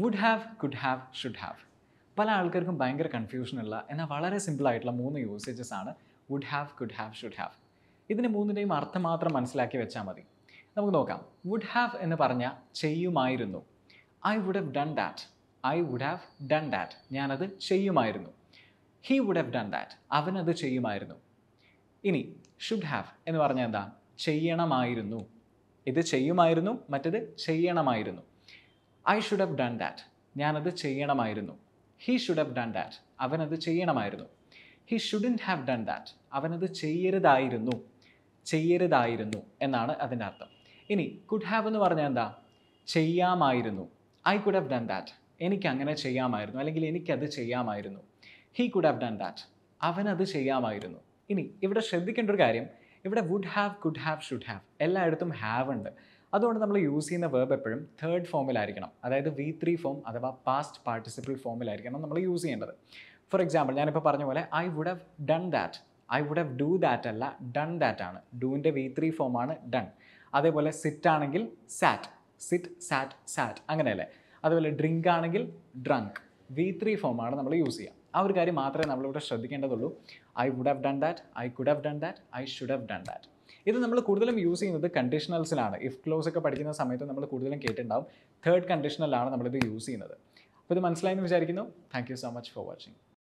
Would have could have should have പല ആൾക്കാർക്കും ഭയങ്കര കൺഫ്യൂഷനുള്ള എന്നാൽ വളരെ സിമ്പിളായിട്ടുള്ള മൂന്ന് യൂസേജസ് ആണ് would have could have should have ഇതിന് മൂന്നിന്റെയും അർത്ഥം മാത്രം മനസ്സിലാക്കി വെച്ചാൽ മതി. നമുക്ക് നോക്കാം. വുഡ് ഹാവ് എന്ന് പറഞ്ഞാൽ ചെയ്യുമായിരുന്നു. I would have done that I would have done that ഞാനത് ചെയ്യുമായിരുന്നു. He would have done that അവനത് ചെയ്യുമായിരുന്നു. ഇനി ഷുഡ് ഹാവ് എന്ന് പറഞ്ഞാൽ എന്താ? ചെയ്യണമായിരുന്നു. ഇത് ചെയ്യുമായിരുന്നു മറ്റത് ചെയ്യണമായിരുന്നു. I should have done that ഞാനത് ചെയ്യണമായിരുന്നു. He should have done that അവനത് ചെയ്യണമായിരുന്നു. He shouldn't have done that അവനത് ചെയ്യരുതായിരുന്നു. ചെയ്യരുതായിരുന്നു എന്നാണ് അതിന്റെ അർത്ഥം ഇനി കുഡ് ഹാവ് എന്ന് പറഞ്ഞാൽ എന്താ? ചെയ്യാമായിരുന്നു. I could have done that എനിക്ക് അങ്ങനെ ചെയ്യാമായിരുന്നു. അല്ലെങ്കിൽ എനിക്കത് ചെയ്യാമായിരുന്നു. He could have done that അവനത് ചെയ്യാമായിരുന്നു. ഇനി ഇവിടെ ശ്രദ്ധിക്കേണ്ട ഒരു കാര്യം. ഇവിടെ would have could have should have എല്ലായിടത്തും ഹാവ് ഉണ്ട്. അതുകൊണ്ട് നമ്മൾ യൂസ് ചെയ്യുന്ന വേർബ് എപ്പോഴും തേർഡ് ഫോമിലായിരിക്കണം അതായത് വി ത്രീ ഫോം അഥവാ പാസ്റ്റ് പാർട്ടിസിപ്പിൾ ഫോമിലായിരിക്കണം നമ്മൾ യൂസ് ചെയ്യേണ്ടത്. ഫോർ എക്സാമ്പിൾ ഞാനിപ്പോൾ പറഞ്ഞ പോലെ I would have done that I would have do that അല്ല ഡൺ ദാറ്റ് ആണ്. ഡൂവിന്റെ വി ത്രീ ഫോമാണ് ഡൺ അതേപോലെ സിറ്റ് ആണെങ്കിൽ സാറ്റ് സിറ്റ് സാറ്റ് സാറ്റ് അങ്ങനെയല്ലേ? അതുപോലെ ഡ്രിങ്ക് ആണെങ്കിൽ ഡ്രങ്ക് വി ത്രീ ഫോമാണ് നമ്മൾ യൂസ് ചെയ്യുക. ആ ഒരു കാര്യം മാത്രമേ നമ്മളിവിടെ ശ്രദ്ധിക്കേണ്ടതുള്ളൂ. I would have done that I could have done that I should have done that ഇത് നമ്മൾ കൂടുതലും യൂസ് ചെയ്യുന്നത് കണ്ടീഷണൽസിലാണ് ഇഫ് ക്ലോസ് ഒക്കെ പഠിക്കുന്ന സമയത്ത് നമ്മൾ കൂടുതലും കേട്ടിട്ടുണ്ടാവും. തേർഡ് കണ്ടീഷണലാണ് നമ്മളിത് യൂസ് ചെയ്യുന്നത്. അപ്പോൾ ഇത് മനസ്സിലായെന്ന് വിചാരിക്കുന്നു. Thank so much for watching